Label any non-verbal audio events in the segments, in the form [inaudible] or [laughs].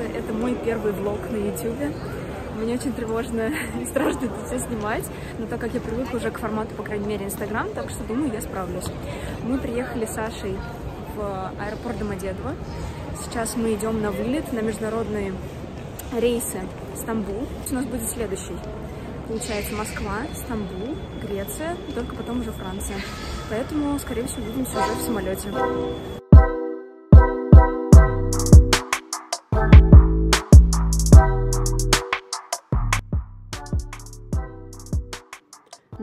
кажется, это мой первый влог на YouTube. Мне очень тревожно [laughs] и страшно это все снимать, но так как я привыкла уже к формату, по крайней мере, Инстаграм, так что думаю, я справлюсь. Мы приехали с Сашей в аэропорт Домодедово. Сейчас мы идем на вылет, на международные рейсы Стамбул. У нас будет следующий. Получается Москва, Стамбул, Греция, только потом уже Франция. Поэтому, скорее всего, увидимся уже в самолете.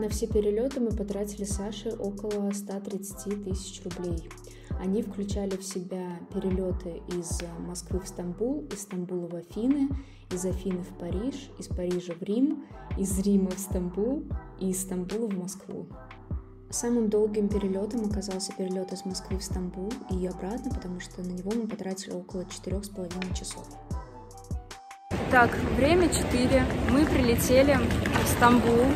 На все перелеты мы потратили Саше около 130 тысяч рублей. Они включали в себя перелеты из Москвы в Стамбул, из Стамбула в Афины, из Афины в Париж, из Парижа в Рим, из Рима в Стамбул и из Стамбула в Москву. Самым долгим перелетом оказался перелет из Москвы в Стамбул и обратно, потому что на него мы потратили около четырех с половиной часов. Так, время 4. Мы прилетели в Стамбул.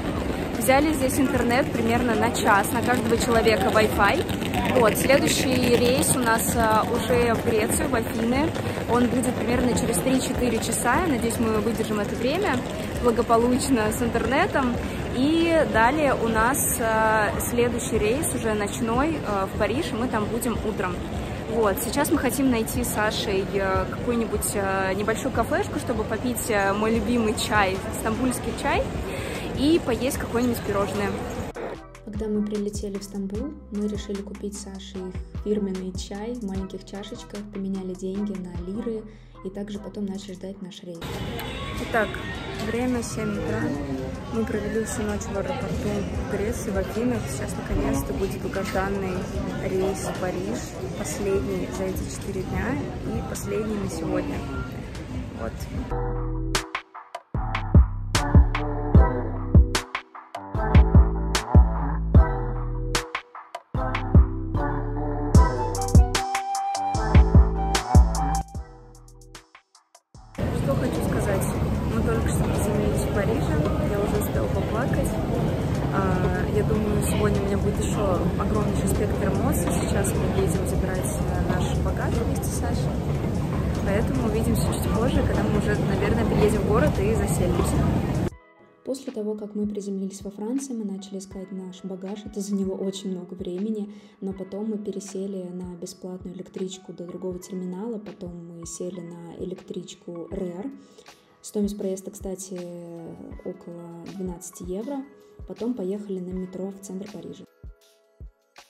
Взяли здесь интернет примерно на час, на каждого человека Wi-Fi. Вот, следующий рейс у нас а, уже в Грецию, в Афины. Он будет примерно через 3-4 часа. Надеюсь, мы выдержим это время благополучно с интернетом. И далее у нас а, следующий рейс, уже ночной, а, в Париж, и мы там будем утром. Вот, сейчас мы хотим найти с Сашей какую-нибудь небольшую кафешку, чтобы попить мой любимый чай, стамбульский чай и поесть какое-нибудь пирожное. Когда мы прилетели в Стамбул, мы решили купить Саше их фирменный чай в маленьких чашечках, поменяли деньги на лиры и также потом начали ждать наш рейс. Итак, время 7 утра. Мы провели всю ночь в аэропорту в Греции, в Афинах. Сейчас наконец-то будет долгожданный рейс в Париж. Последний за эти 4 дня и последний на сегодня. Вот. Как мы приземлились во Франции, мы начали искать наш багаж. Это заняло очень много времени, но потом мы пересели на бесплатную электричку до другого терминала, потом мы сели на электричку РЭР. Стоимость проезда, кстати, около 12 евро. Потом поехали на метро в центр Парижа.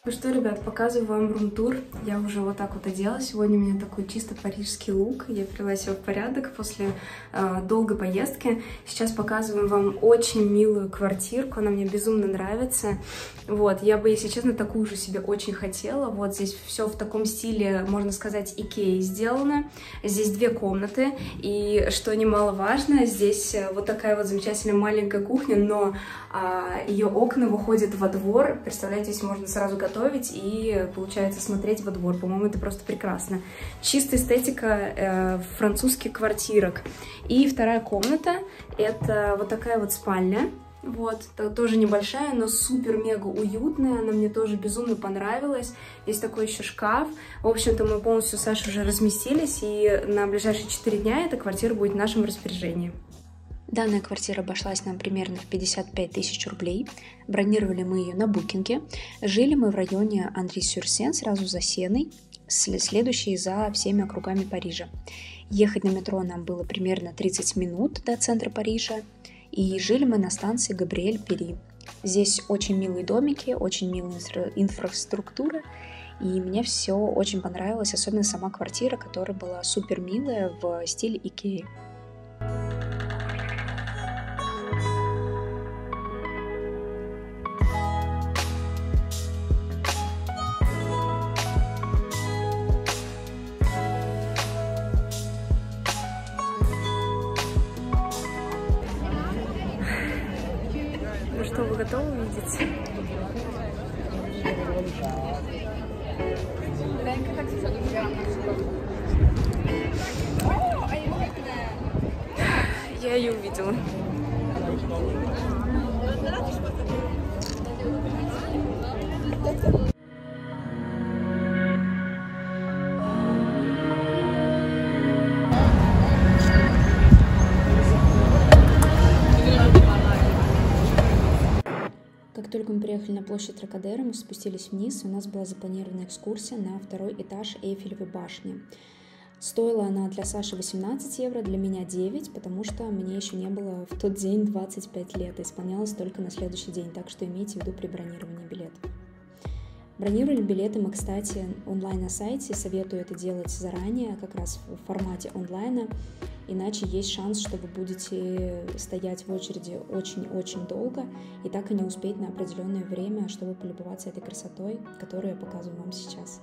Ну что, ребят, показываю вам рум-тур. Я уже вот так вот одела. Сегодня у меня такой чисто парижский лук. Я привела себя в порядок после э, долгой поездки. Сейчас показываю вам очень милую квартирку. Она мне безумно нравится. Вот, я бы, если честно, такую же себе очень хотела. Вот здесь все в таком стиле, можно сказать, Икеи сделано. Здесь две комнаты. И, что немаловажно, здесь э, вот такая вот замечательная маленькая кухня, но э, ее окна выходят во двор. Представляете, здесь можно сразу готовить готовить и, получается, смотреть во двор. По-моему, это просто прекрасно. Чистая эстетика э, французских квартирок. И вторая комната — это вот такая вот спальня. Вот, тоже небольшая, но супер-мега уютная, она мне тоже безумно понравилась. Есть такой еще шкаф. В общем-то, мы полностью с Сашей уже разместились, и на ближайшие 4 дня эта квартира будет в нашем распоряжении. Данная квартира обошлась нам примерно в 55 тысяч рублей. Бронировали мы ее на букинге. Жили мы в районе Андрей-Сюрсен, сразу за Сеной, следующей за всеми округами Парижа. Ехать на метро нам было примерно 30 минут до центра Парижа. И жили мы на станции Габриэль-Пери. Здесь очень милые домики, очень милая инфра- инфраструктура. И мне все очень понравилось, особенно сама квартира, которая была супер милая в стиле Икеи. я ее увидела. Как только мы приехали на площадь Тракадера, мы спустились вниз, у нас была запланирована экскурсия на второй этаж Эйфелевой башни. Стоила она для Саши 18 евро, для меня 9, потому что мне еще не было в тот день 25 лет, и исполнялось только на следующий день, так что имейте в виду при бронировании билетов. Бронировали билеты мы, кстати, онлайн на сайте, советую это делать заранее, как раз в формате онлайна, иначе есть шанс, что вы будете стоять в очереди очень-очень долго и так и не успеть на определенное время, чтобы полюбоваться этой красотой, которую я показываю вам сейчас.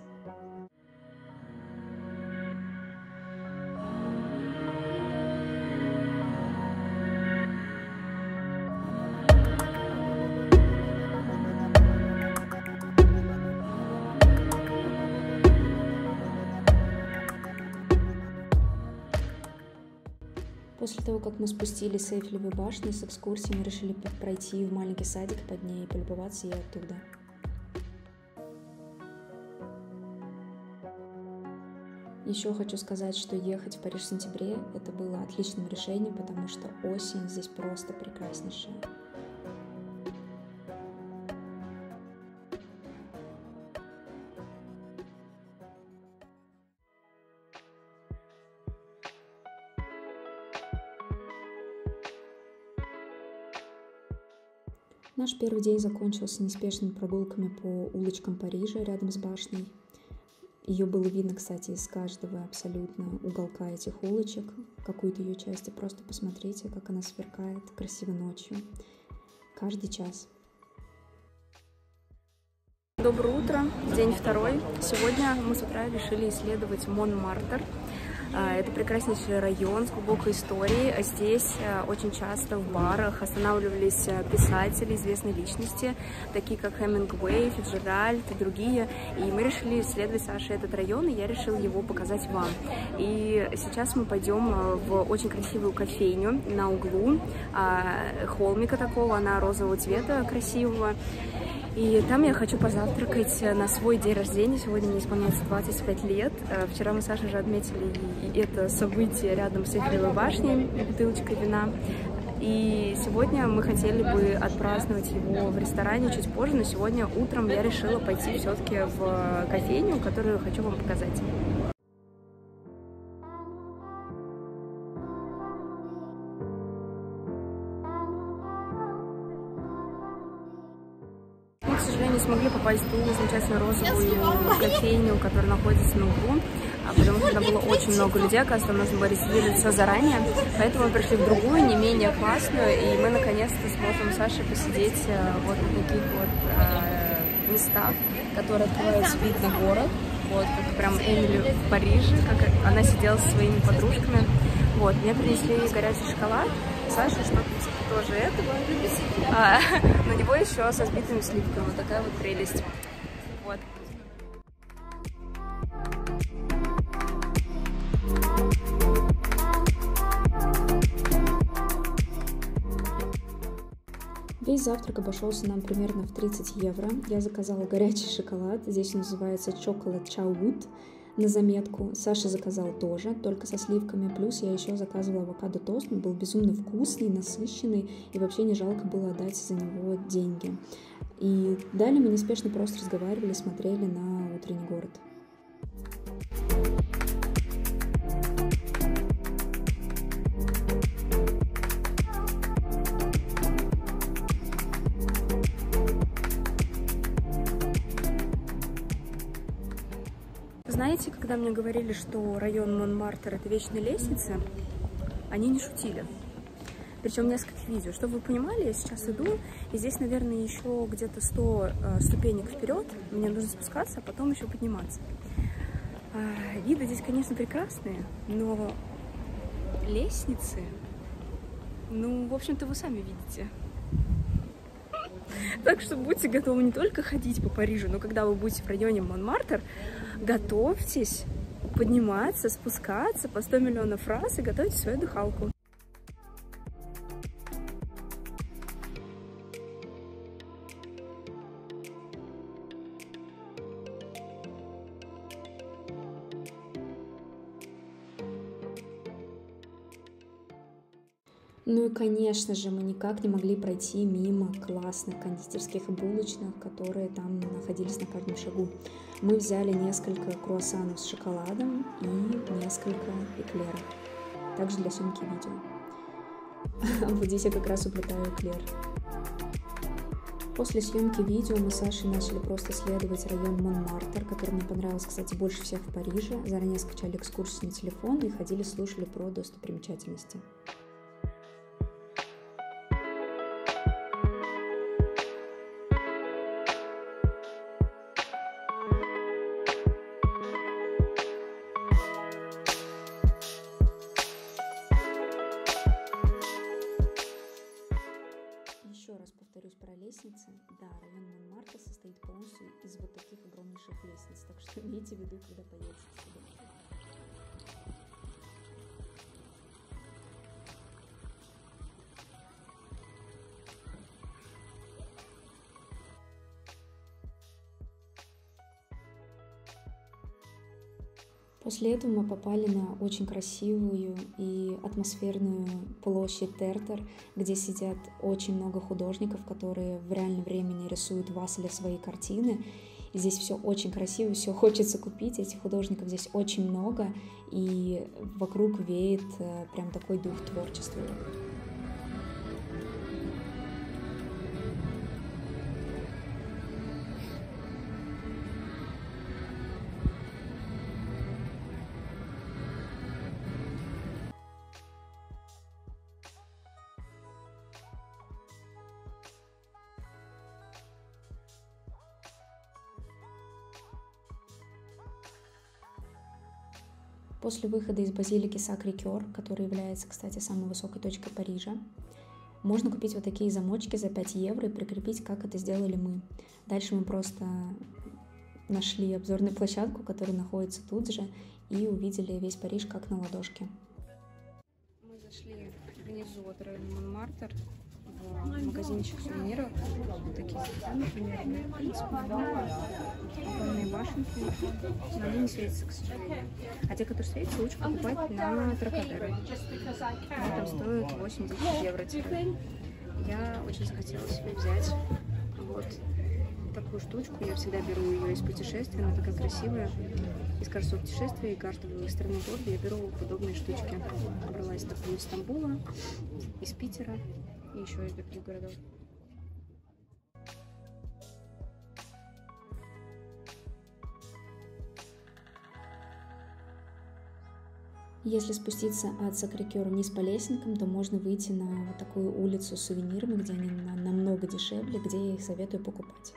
После того, как мы спустились с Эйфелевой башни с экскурсией, мы решили пройти в маленький садик под ней и полюбоваться ей оттуда. Еще хочу сказать, что ехать в Париж в сентябре это было отличным решением, потому что осень здесь просто прекраснейшая. Первый день закончился неспешными прогулками по улочкам Парижа рядом с башней. Ее было видно, кстати, из каждого абсолютно уголка этих улочек, какую-то ее часть, и просто посмотрите, как она сверкает красиво ночью. Каждый час. Доброе утро, день второй. Сегодня мы с утра решили исследовать Монмартр. А, это прекраснейший район с глубокой историей. А здесь а, очень часто в барах останавливались а, писатели, известные личности, такие как Хемингуэй, Фиджеральд и другие. И мы решили исследовать, Саша, этот район, и я решила его показать вам. И сейчас мы пойдем в очень красивую кофейню на углу холмика такого, она розового цвета красивого. И там я хочу позавтракать на свой день рождения. Сегодня мне исполняется 25 лет. Э, вчера мы с Сашей уже отметили это событие рядом с Эйфелевой башней, бутылочкой вина. И сегодня мы хотели бы отпраздновать его в ресторане чуть позже, но сегодня утром я решила пойти все-таки в кофейню, которую хочу вам показать. Не смогли попасть в ту замечательную розовую кофейню, которая находится на углу, а потому что там было очень много людей, оказывается, нужно было резервироваться заранее, поэтому мы пришли в другую, не менее классную, и мы наконец-то сможем с Сашей посидеть э, вот на таких вот э, местах, которые открываются вид на город, вот, как прям Эмили в Париже, как она сидела со своими подружками, вот, мне принесли горячий шоколад, Саша что-то тоже этого, а, [laughs] на него еще со сбитыми сливками, вот такая вот прелесть, вот. Весь завтрак обошелся нам примерно в 30 евро. Я заказала горячий шоколад. Здесь он называется Chocolate Chowwood на заметку. Саша заказал тоже, только со сливками. Плюс я еще заказывала авокадо тост. Он был безумно вкусный, насыщенный. И вообще не жалко было отдать за него деньги. И далее мы неспешно просто разговаривали, смотрели на утренний город. Знаете, когда мне говорили, что район Монмартр это вечная лестница, они не шутили. Причем несколько видео. Чтобы вы понимали, я сейчас иду, и здесь, наверное, еще где-то 100 э, ступенек вперед. Мне нужно спускаться, а потом еще подниматься. Э, виды здесь, конечно, прекрасные, но лестницы, ну, в общем-то, вы сами видите. Так что будьте готовы не только ходить по Парижу, но когда вы будете в районе Монмартр, готовьтесь подниматься, спускаться по 100 миллионов раз и готовьте свою дыхалку. Ну и, конечно же, мы никак не могли пройти мимо классных кондитерских и булочных, которые там находились на каждом шагу. Мы взяли несколько круассанов с шоколадом и несколько эклеров. Также для съемки видео. [laughs] Вот здесь я как раз уплетаю эклер. После съемки видео мы с Сашей начали просто следовать район Монмартр, который мне понравился, кстати, больше всех в Париже. Заранее скачали экскурсию на телефон и ходили, слушали про достопримечательности. Лестницы, да, район Монмартра состоит полностью из вот таких огромнейших лестниц, так что имейте в виду, когда поедете сюда. После этого мы попали на очень красивую и атмосферную площадь Тертер, где сидят очень много художников, которые в реальном времени рисуют вас или свои картины. И здесь все очень красиво, все хочется купить. Этих художников здесь очень много, и вокруг веет э, прям такой дух творчества. После выхода из базилики Сакри-Кёр, который является, кстати, самой высокой точкой Парижа, можно купить вот такие замочки за 5 евро и прикрепить, как это сделали мы. Дальше мы просто нашли обзорную площадку, которая находится тут же, и увидели весь Париж как на ладошке. Мы зашли внизу от района Монмартр магазинчик сувениров. Вот такие цветы, например, в принципе, огромные башенки, но они не светятся, к сожалению. А те, которые светятся, лучше покупать на Тракадере. Они там стоят 80 евро теперь. Я очень захотела себе взять вот такую штучку. Я всегда беру ее из путешествия, она такая красивая. Из каждого путешествия и каждого страны города я беру подобные штучки. Брала из такую из Стамбула, из Питера и еще из других городов. Если спуститься от Сакрикер вниз по лесенкам, то можно выйти на вот такую улицу с сувенирами, где они намного дешевле, где я их советую покупать.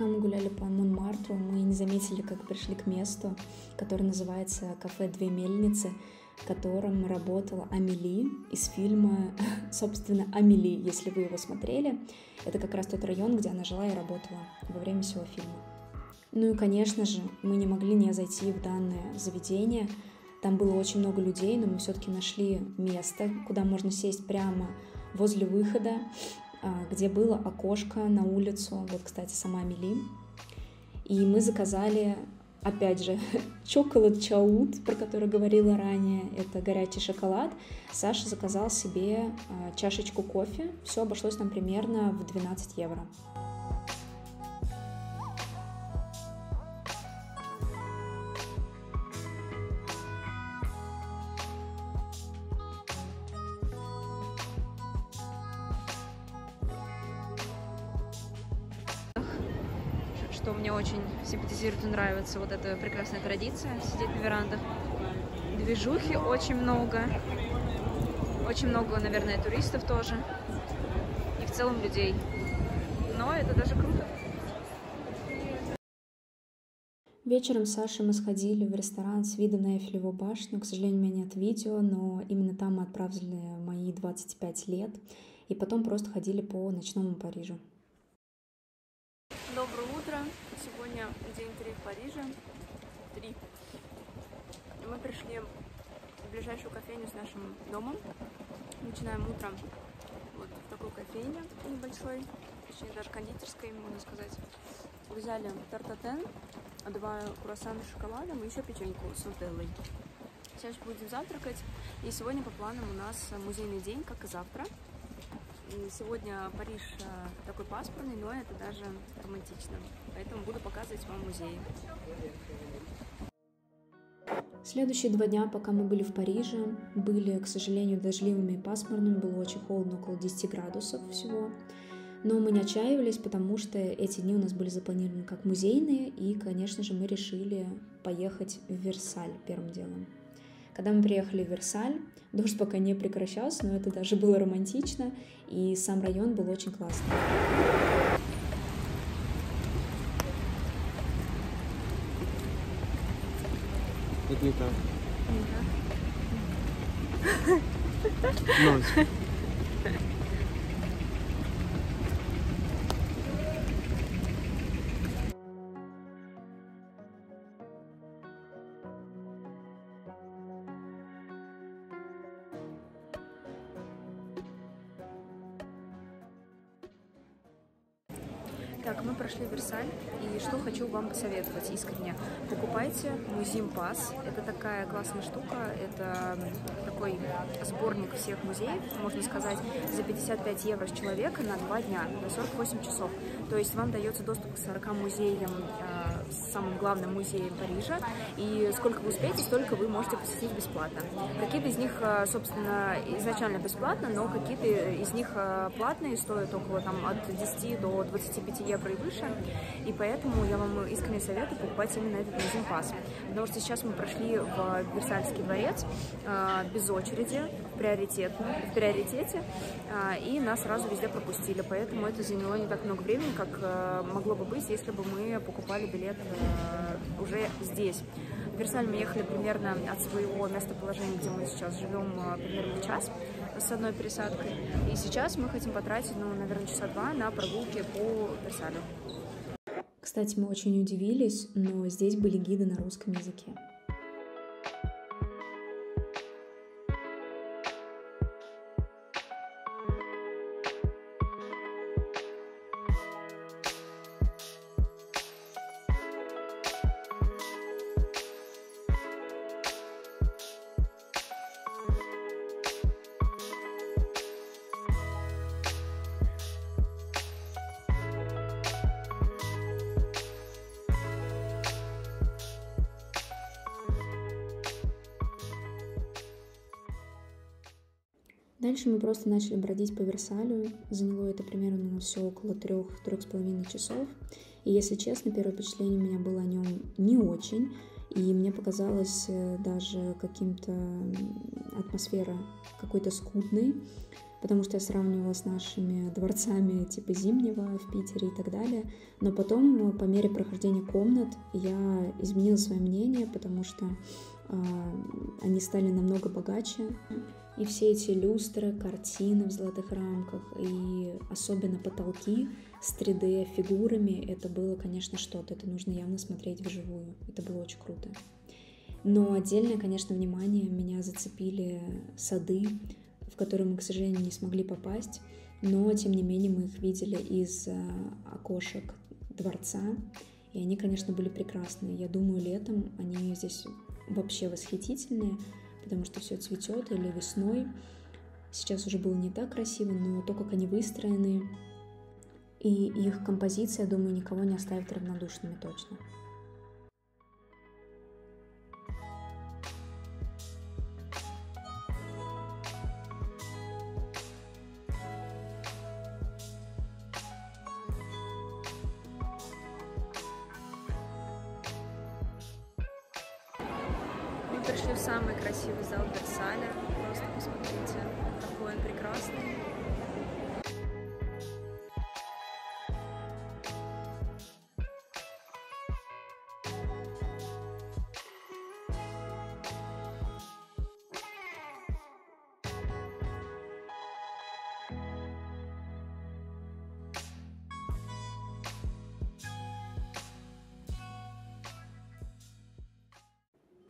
Пока мы гуляли по Монмартру, мы не заметили, как пришли к месту, которое называется «Кафе Две мельницы», в котором работала Амели из фильма, [laughs] собственно, Амели, если вы его смотрели. Это как раз тот район, где она жила и работала во время всего фильма. Ну и, конечно же, мы не могли не зайти в данное заведение. Там было очень много людей, но мы все-таки нашли место, куда можно сесть прямо возле выхода. А, где было окошко на улицу, вот, кстати, сама Мели. И мы заказали, опять же, [laughs] чоколад чаут, про который говорила ранее, это горячий шоколад. Саша заказал себе а, чашечку кофе, все обошлось нам примерно в 12 евро. Нравится вот эта прекрасная традиция сидеть на верандах. Движухи очень много. Очень много, наверное, туристов тоже. И в целом людей. Но это даже круто. Вечером с Сашей мы сходили в ресторан с видом на Эйфелеву башню. К сожалению, у меня нет видео, но именно там мы отправили мои 25 лет. И потом просто ходили по ночному Парижу. Доброе. Сегодня день три в Париже. Три. Мы пришли в ближайшую кофейню с нашим домом. Начинаем утром вот в такой кофейне небольшой. точнее даже кондитерской, можно сказать. Взяли тартатен, два круассана с шоколадом и еще печеньку с нутеллой. Сейчас будем завтракать. И сегодня по планам у нас музейный день, как и завтра. Сегодня Париж э, такой пасмурный, но это даже романтично. Поэтому буду показывать вам музей. Следующие два дня, пока мы были в Париже, были, к сожалению, дождливыми и пасмурными, было очень холодно, около 10 градусов всего. Но мы не отчаивались, потому что эти дни у нас были запланированы как музейные, и, конечно же, мы решили поехать в Версаль первым делом. Когда мы приехали в Версаль, дождь пока не прекращался, но это даже было романтично, и сам район был очень классный. Это не так. Ночь. Так, хочу вам посоветовать искренне. Покупайте Музим Пас. Это такая классная штука, это такой сборник всех музеев, можно сказать, за 55 евро с человека на 2 дня, на 48 часов. То есть вам дается доступ к 40 музеям, э, самым главным музеям Парижа, и сколько вы успеете, столько вы можете посетить бесплатно. Какие-то из них, э, собственно, изначально бесплатно, но какие-то из них э, платные, стоят около там, от 10 до 25 евро и выше, и поэтому я вам искренне советую покупать именно этот музей пас. Потому что сейчас мы прошли в Версальский дворец без очереди, приоритет, в приоритете, и нас сразу везде пропустили, поэтому это заняло не так много времени, как э, могло бы быть, если бы мы покупали билет э, уже здесь. В Версаль мы ехали примерно от своего местоположения, где мы сейчас живем, э, примерно час с одной пересадкой. И сейчас мы хотим потратить, ну, наверное, часа два на прогулки по Версалю. Кстати, мы очень удивились, но здесь были гиды на русском языке. Дальше мы просто начали бродить по Версалю. Заняло это примерно на все около трех-трех с половиной часов. И если честно, первое впечатление у меня было о нем не очень. И мне показалось э, даже каким-то атмосфера какой-то скудной, потому что я сравнивала с нашими дворцами типа Зимнего в Питере и так далее. Но потом, э, по мере прохождения комнат, я изменила свое мнение, потому что э, они стали намного богаче. И все эти люстры, картины в золотых рамках и особенно потолки с 3D-фигурами, это было, конечно, что-то. Это нужно явно смотреть вживую. Это было очень круто. Но отдельное, конечно, внимание меня зацепили сады, в которые мы, к сожалению, не смогли попасть, но, тем не менее, мы их видели из э, окошек дворца, и они, конечно, были прекрасные. Я думаю, летом они здесь вообще восхитительные, потому что все цветет, или весной. Сейчас уже было не так красиво, но то, как они выстроены, и их композиция, думаю, никого не оставит равнодушными точно.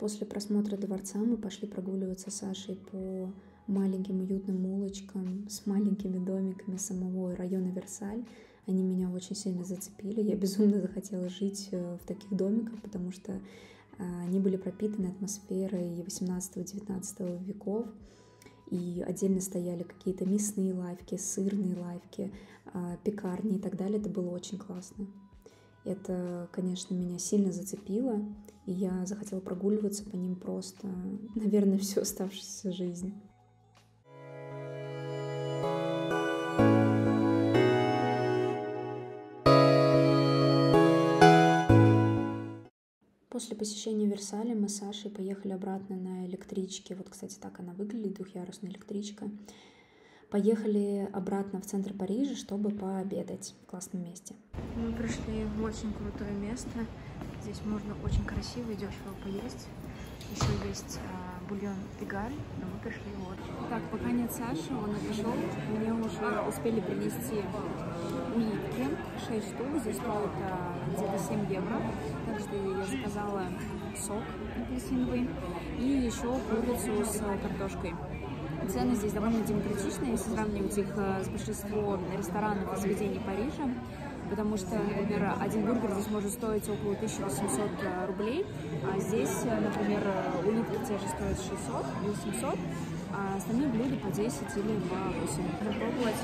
После просмотра дворца мы пошли прогуливаться с Сашей по маленьким уютным улочкам с маленькими домиками самого района Версаль. Они меня очень сильно зацепили. Я безумно захотела жить э, в таких домиках, потому что а, они были пропитаны атмосферой 18-19 веков. И отдельно стояли какие-то мясные лавки, сырные лавки, а, пекарни и так далее. Это было очень классно. Это, конечно, меня сильно зацепило, и я захотела прогуливаться по ним просто, [laughs] наверное, всю оставшуюся жизнь. После посещения Версаля мы с Сашей поехали обратно на электричке. Вот, кстати, так она выглядит, двухъярусная электричка. Поехали обратно в центр Парижа, чтобы пообедать в классном месте. Мы пришли в очень крутое место. Здесь можно очень красиво и дешево поесть. Еще есть а, бульон Пегаль, но мы пришли вот. Так, пока нет Саши, он отошел. Мне уже успели принести улитки, 6 штук, здесь стоит а, где-то 7 евро. Также я заказала сок апельсиновый и еще курицу с картошкой. Цены здесь довольно демократичные, если сравнивать их а, с большинством ресторанов и заведений Парижа, потому что, например, один бургер здесь может стоить около 1800 а, рублей, а здесь, например, улитки те же стоят 600 или 700, а остальные блюда по 10 или по 8. Попробовать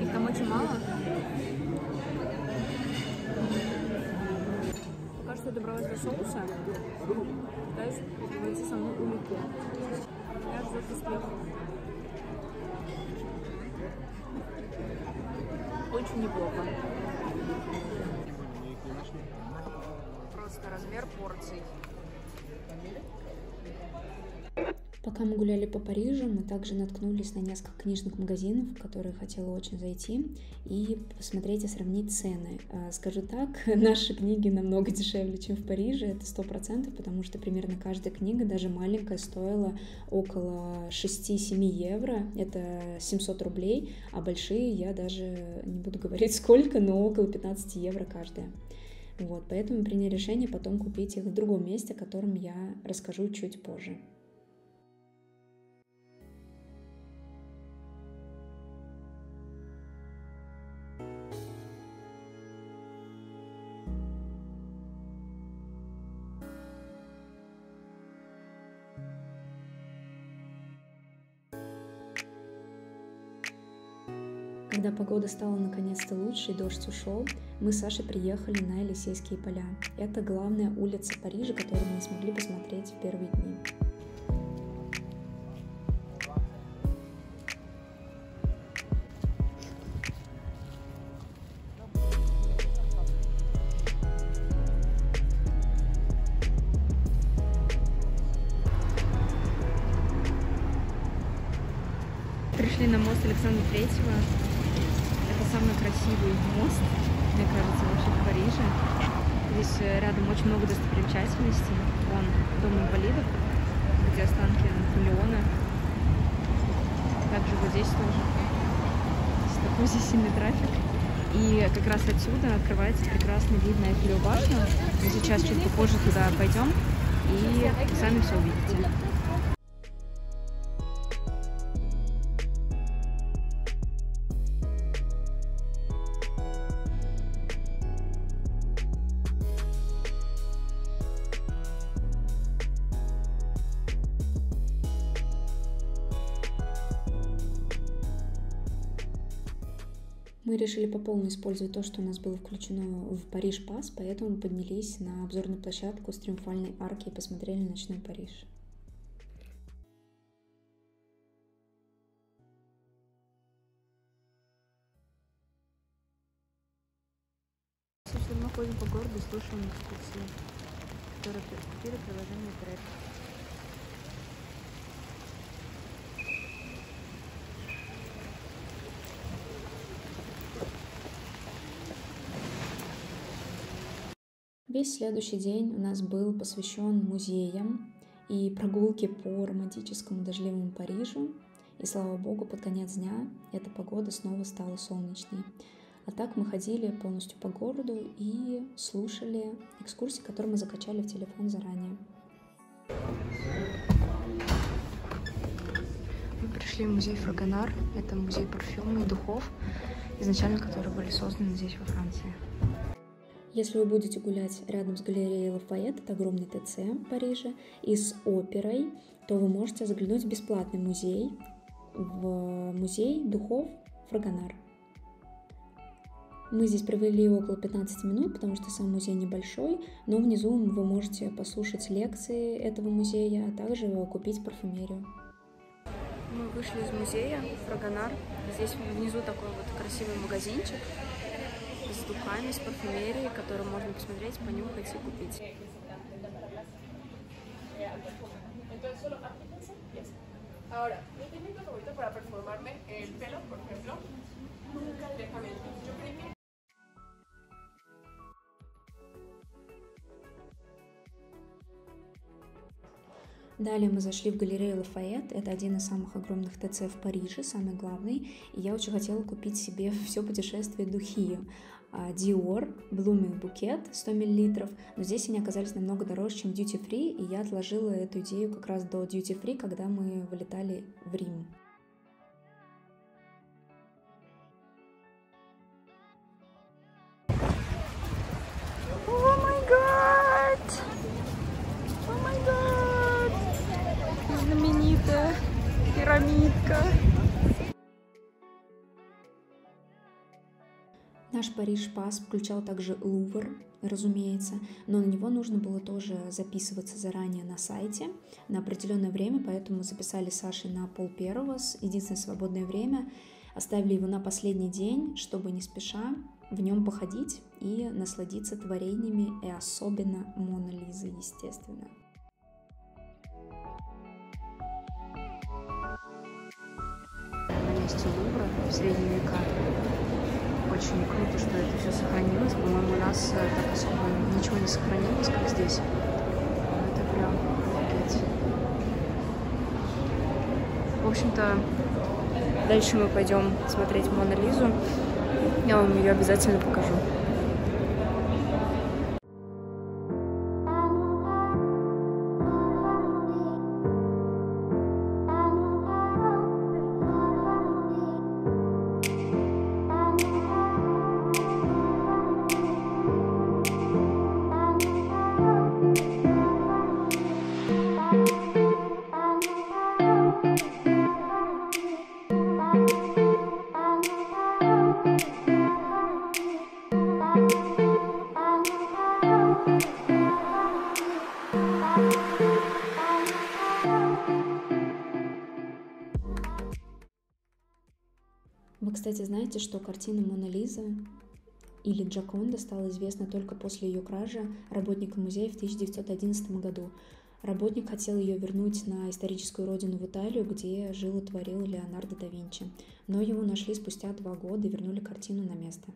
их там очень мало. Пока что добралась до соуса. Пытаюсь войти со мной улику. Я ждет успех. Очень неплохо. Пока мы гуляли по Парижу, мы также наткнулись на несколько книжных магазинов, в которые хотела очень зайти и посмотреть и сравнить цены. А, скажу так, [laughs] наши книги намного дешевле, чем в Париже, это сто процентов, потому что примерно каждая книга, даже маленькая, стоила около 6-7 евро, это 700 рублей, а большие я даже не буду [laughs] говорить сколько, но около 15 евро каждая. Вот, поэтому приняли решение потом купить их в другом месте, о котором я расскажу чуть позже. Когда погода стала наконец-то лучше и дождь ушел, мы с Сашей приехали на Елисейские поля. Это главная улица Парижа, которую мы смогли посмотреть в первые дни. Такой здесь сильный трафик. И как раз отсюда открывается прекрасный вид на Эйфелеву башню. Мы сейчас чуть попозже туда пойдем и сами все увидите. Мы решили по полной использовать то, что у нас было включено в Париж Пас, поэтому поднялись на обзорную площадку с Триумфальной арки и посмотрели ночной Париж. Сейчас мы ходим по городу, слушаем экскурсии, которые купили приложение трек. Весь следующий день у нас был посвящен музеям и прогулке по романтическому дождливому Парижу. И слава богу, под конец дня эта погода снова стала солнечной. А так мы ходили полностью по городу и слушали экскурсии, которые мы закачали в телефон заранее. Мы пришли в музей Фрагонар. Это музей парфюма и духов. изначально которые были созданы здесь, во Франции. Если вы будете гулять рядом с галереей Лафайет, это огромный ТЦ в Париже, и с оперой, то вы можете заглянуть в бесплатный музей, в музей духов Фрагонар. Мы здесь провели около 15 минут, потому что сам музей небольшой, но внизу вы можете послушать лекции этого музея, а также купить парфюмерию. Мы вышли из музея Фрагонар. Здесь внизу такой вот красивый магазинчик духами, с парфюмерией, которую можно посмотреть, понюхать и купить. Ahora, mi técnica favorita para performarme el pelo, por ejemplo, nunca directamente. Yo primero Далее мы зашли в галерею Лафайет. Это один из самых огромных ТЦ в Париже, самый главный. И я очень хотела купить себе [laughs] все путешествие духи. А, Dior Blooming букет 100 мл, но здесь они оказались намного дороже, чем Duty Free, и я отложила эту идею как раз до Duty Free, когда мы вылетали в Рим. пирамидка. Наш Париж-пас включал также Лувр, разумеется, но на него нужно было тоже записываться заранее на сайте на определенное время, поэтому записали Саши на пол первого, единственное свободное время, оставили его на последний день, чтобы не спеша в нем походить и насладиться творениями, и особенно Мона Лизы, естественно. части Лувра в средние века. Очень круто, что это все сохранилось. По-моему, у нас э, так особо ничего не сохранилось, как здесь. Это прям офигеть. В общем-то, дальше мы пойдем смотреть Мона Лизу. Я вам ее обязательно покажу. Знаете, что картина Мона Лиза или Джаконда стала известна только после ее кражи работникам музея в 1911 году. Работник хотел ее вернуть на историческую родину в Италию, где жил и творил Леонардо да Винчи. Но его нашли спустя два года и вернули картину на место.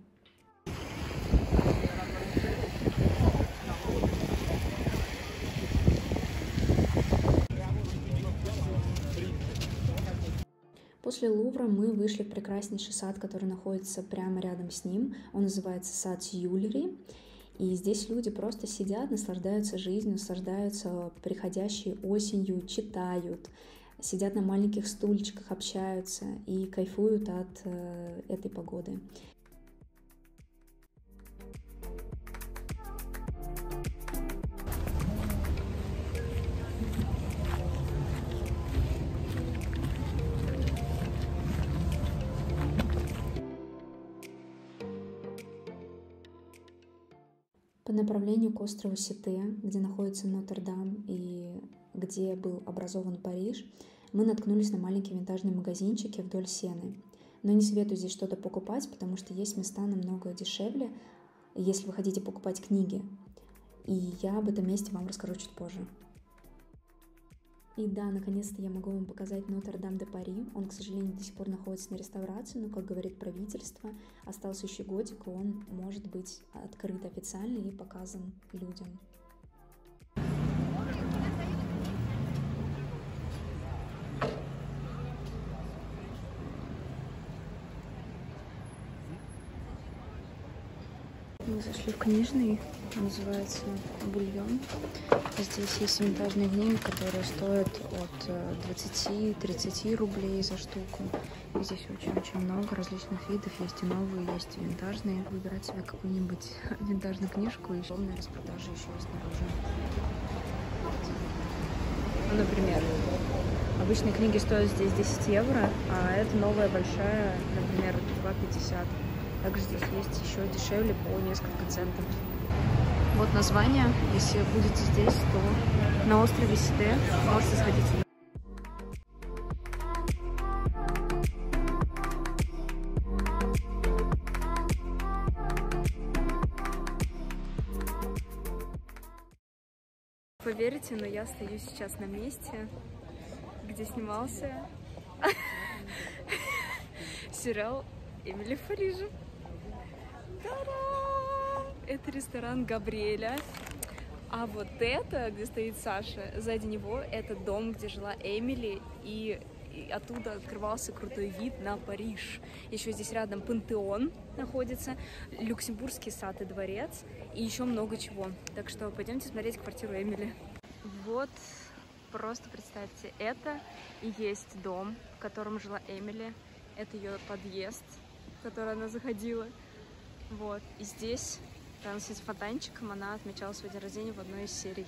После Лувра мы вышли в прекраснейший сад, который находится прямо рядом с ним. Он называется сад Юлери. И здесь люди просто сидят, наслаждаются жизнью, наслаждаются приходящей осенью, читают, сидят на маленьких стульчиках, общаются и кайфуют от э, этой погоды. Направлению к острову Сите, где находится Нотр-Дам и где был образован Париж, мы наткнулись на маленькие винтажные магазинчики вдоль Сены. Но не советую здесь что-то покупать, потому что есть места намного дешевле, если вы хотите покупать книги. И я об этом месте вам расскажу чуть позже. И да, наконец-то я могу вам показать Нотр-Дам-де-Пари. Он, к сожалению, до сих пор находится на реставрации, но, как говорит правительство, остался еще годик, и он может быть открыт официально и показан людям. Мы зашли в книжный, называется «Бульон». Здесь есть винтажные книги, которые стоят от 20-30 э, рублей за штуку. И здесь очень-очень много различных видов. Есть и новые, есть и винтажные. Выбирать себе какую-нибудь [laughs] винтажную книжку и полная распродажа еще и снаружи. Ну, например, обычные книги стоят здесь 10 евро, а это новая большая, например, 2,50. Также здесь есть еще дешевле по несколько центов. Вот название. Если будете здесь, то на острове Сиде можете сходить. Поверите, но я стою сейчас на месте, где снимался [laughs] сериал Эмили в Париже. Это ресторан Габриэля. А вот это, где стоит Саша, сзади него, это дом, где жила Эмили, и, и оттуда открывался крутой вид на Париж. Еще здесь рядом Пантеон находится, Люксембургский сад и дворец, и еще много чего. Так что пойдемте смотреть квартиру Эмили. Вот, просто представьте, это и есть дом, в котором жила Эмили. Это ее подъезд, в который она заходила. Вот, и здесь Рядом с этим фонтанчиком она отмечала свой день рождения в одной из серий.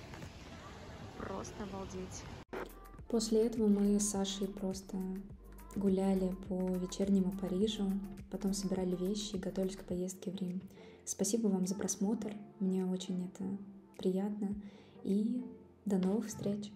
Просто обалдеть. После этого мы с Сашей просто гуляли по вечернему Парижу, потом собирали вещи и готовились к поездке в Рим. Спасибо вам за просмотр, мне очень это приятно, и до новых встреч!